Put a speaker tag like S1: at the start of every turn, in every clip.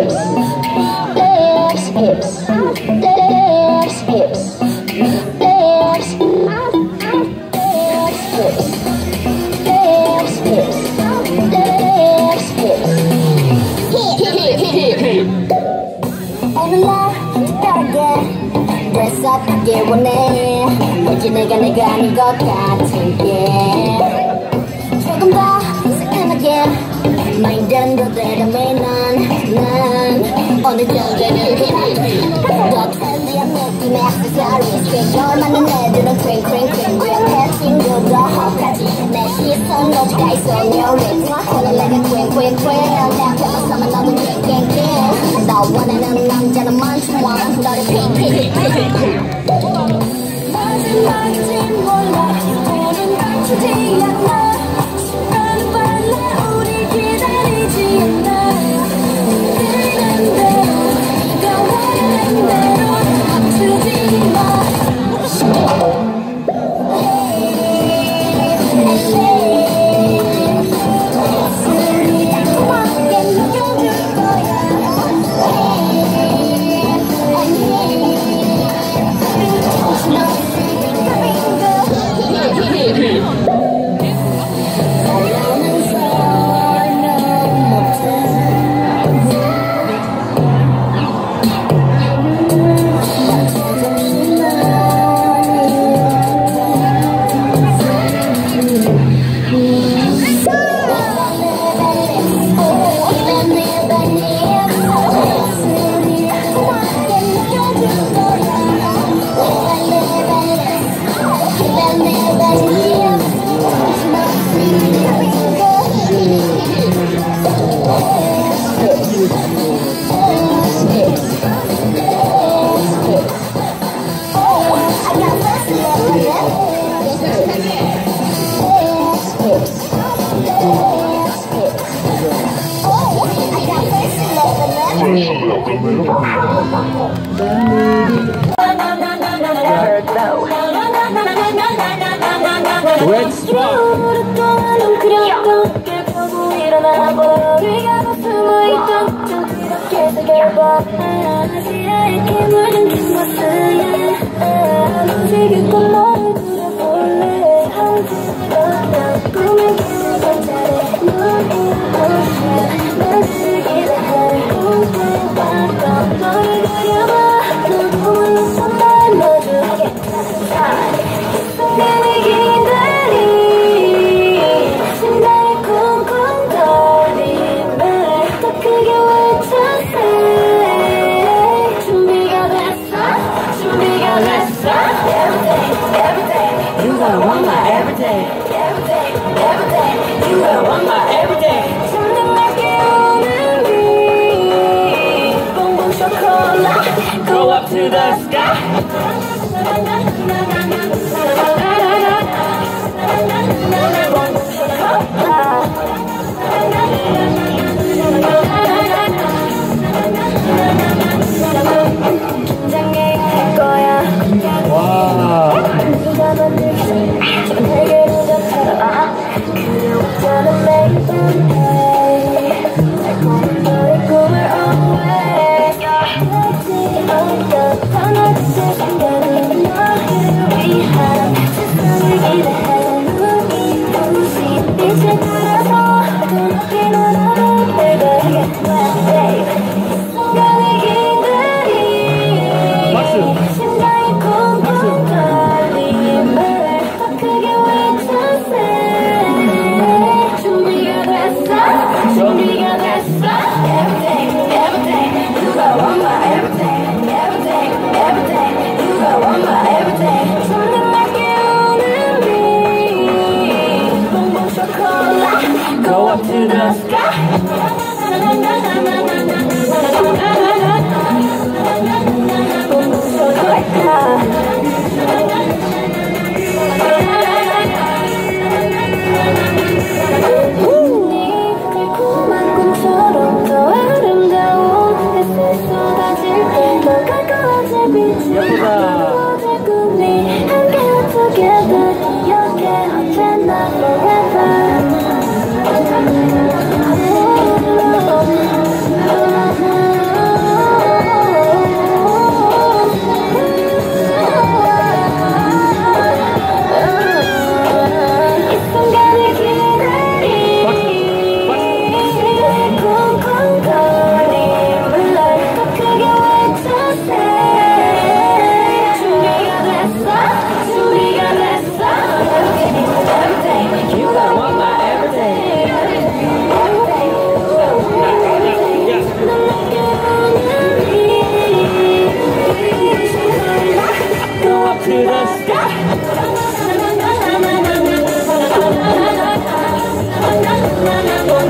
S1: hips, hips, hips, hips, hips, hips, hips, hips. 어떻게 원해 어찌 내가 내가 아닌 것 같은 게 조금 더 새까맣게 Mindendo della menan, nan On the your the on the guys like a that a a one Not
S2: Red spot. to the sky 와. 감사합니다.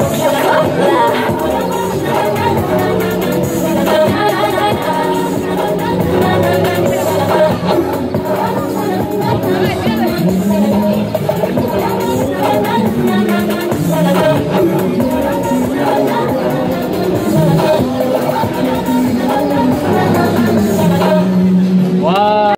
S2: Hãy subscribe